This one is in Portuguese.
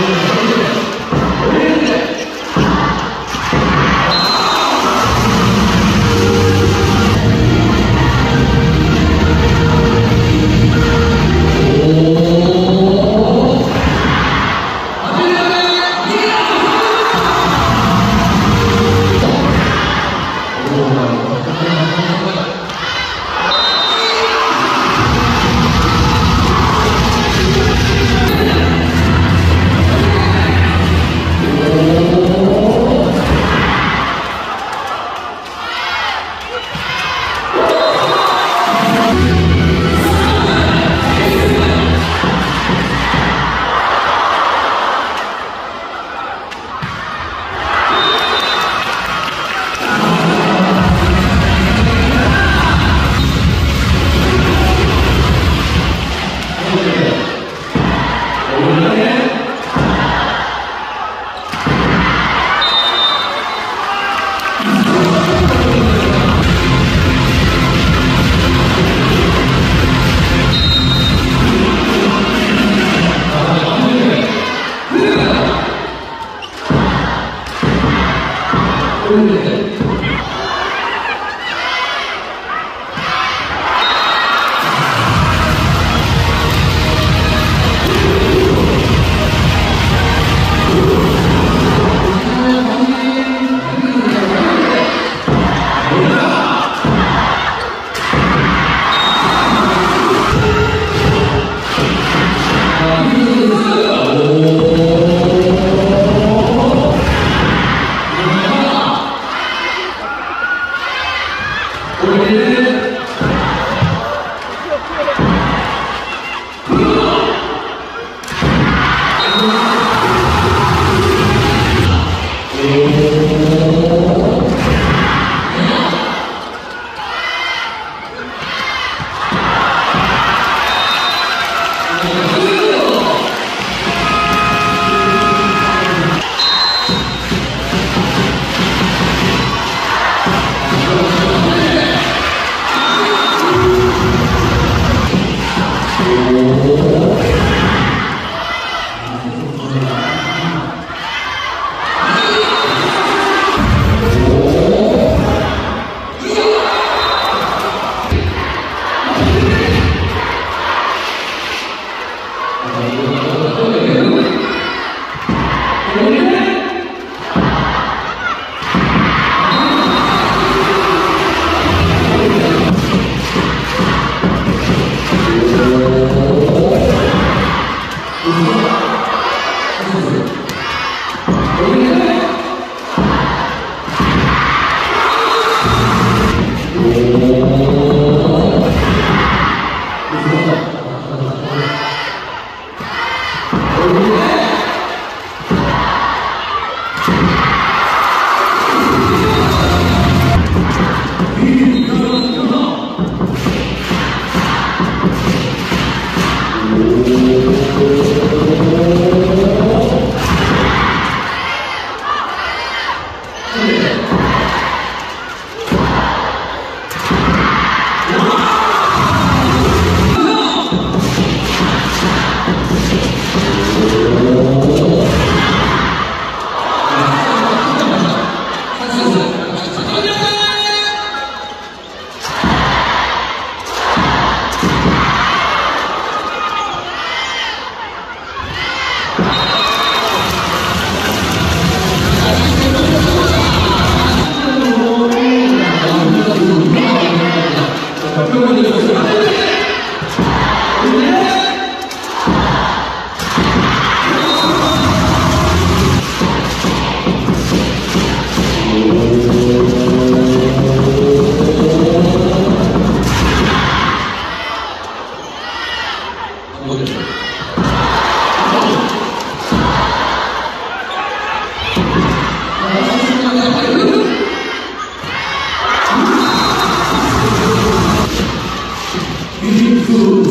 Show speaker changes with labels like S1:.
S1: Gracias. 運命 you Tudo.